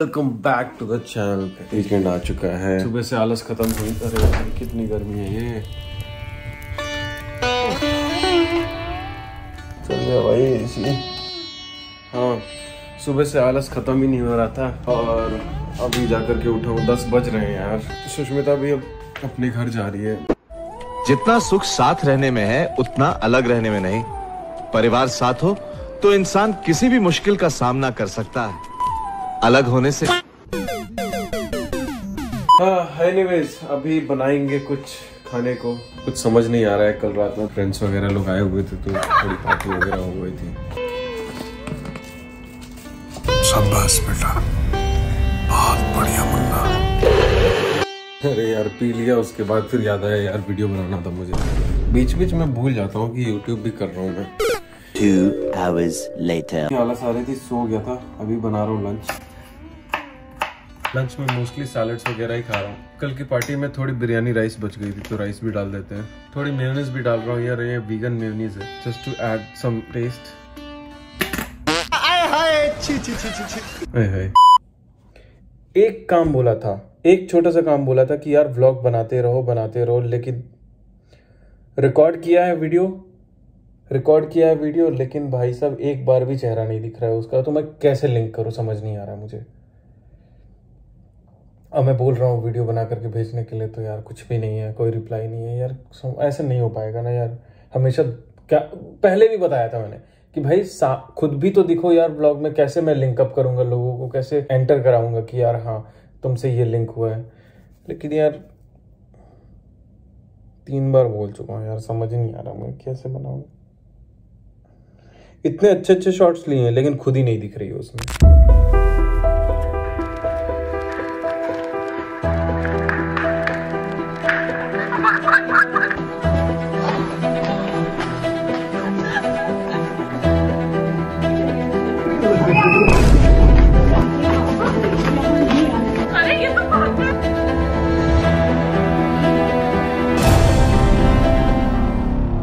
Welcome back to the channel weekend आ चुका है। सुबह से आलस खत्म हुई। अरे कितनी गर्मी है ये। चल गया भाई इसी। हाँ सुबह से आलस खत्म ही नहीं हो रहा था और अभी जाकर के उठा। हूँ दस बज रहे हैं यार। सुष्मिता भी अब अपने घर जा रही है। जितना सुख साथ रहने में है उतना अलग रहने में नहीं। परिवार साथ हो तो इंसान किसी भी मुश्किल का सामना कर सकता है। अलग होने से हाँ एनीवेज अभी बनाएँगे कुछ खाने को। कुछ समझ नहीं आ रहा है कल रात में फ्रेंड्स वगैरह लोग आए हुए थे तो थोड़ी पार्टी वगैरह हो गई थी। शाबाश बेटा। बहुत बढ़िया मुन्ना अरे यार पी लिया उसके बाद फिर याद आया यार वीडियो बनाना था मुझे। बीच बीच में भूल जाता हूँ कि यूट्यूब भी कर रहा हूँ मैं। Two hours later. आलस आ रही थी सो गया था अभी बना रहा हूँ लंच लंच में मोस्टली सैलड्स वगैरह ही खा रहा हूँ। कल की पार्टी में थोड़ी बिरयानी राइस बच गई थी तो राइस भी डाल देते हैं। थोड़ी मेयोनीज भी डाल रहा हूँ यार ये वीगन मेयोनीज है। Just to add some taste एक काम बोला था एक छोटा सा काम बोला था कि यार व्लॉग बनाते रहो बनाते रहो लेकिन रिकॉर्ड किया है वीडियो रिकॉर्ड किया है वीडियो लेकिन भाई साहब एक बार भी चेहरा नहीं दिख रहा है उसका तो मैं कैसे लिंक करूँ? समझ नहीं आ रहा मुझे। अब मैं बोल रहा हूँ वीडियो बना करके भेजने के लिए तो यार कुछ भी नहीं है, कोई रिप्लाई नहीं है, यार ऐसे नहीं हो पाएगा ना यार। हमेशा क्या, पहले भी बताया था मैंने कि भाई खुद भी तो दिखो यार ब्लॉग में, कैसे मैं लिंक अप करूँगा लोगों को, कैसे एंटर कराऊँगा कि यार हाँ तुमसे ये लिंक हुआ है। लेकिन यार, तीन बार बोल चुका हूँ यार, समझ ही नहीं आ रहा मैं कैसे बनाऊँ। इतने अच्छे अच्छे शॉट्स लिए हैं, लेकिन खुद ही नहीं दिख रही है उसमें।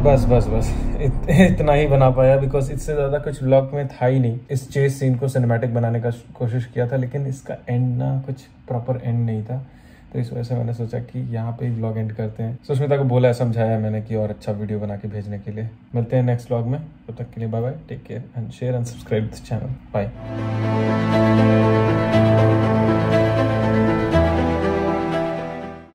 बस बस बस। इत, इतना ही बना पाया बिकॉज़ इससे ज़्यादा कुछ ब्लॉग में था ही नहीं। इस चेस सीन को सिनेमैटिक बनाने का कोशिश किया था लेकिन इसका एंड ना कुछ प्रॉपर एंड नहीं था। तो इस वजह से मैंने सोचा कि यहाँ पे ही ब्लॉग एंड करते हैं। सुष्मिता को बोला है समझाया मैंने कि और अच्छा वीडियो बना के भेजने के लिए। मिलते हैं नेक्स्ट ब्लॉग में। तब तो तक के लिए bye bye take care and share and subscribe this channel bye